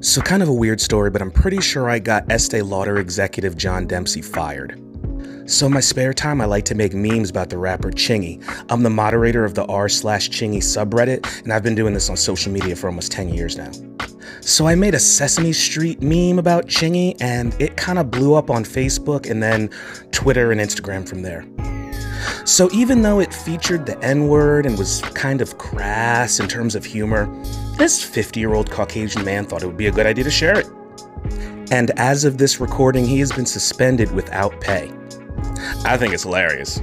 So, kind of a weird story, but I'm pretty sure I got Estee Lauder executive John Demsey fired. So, in my spare time, I like to make memes about the rapper Chingy. I'm the moderator of the r slash Chingy subreddit, and I've been doing this on social media for almost 10 years now. So, I made a Sesame Street meme about Chingy, and it kind of blew up on Facebook and then Twitter and Instagram from there. So, even though it featured the N word and was kind of crass in terms of humor, this 50 year old Caucasian man thought it would be a good idea to share it. And as of this recording, he has been suspended without pay. I think it's hilarious.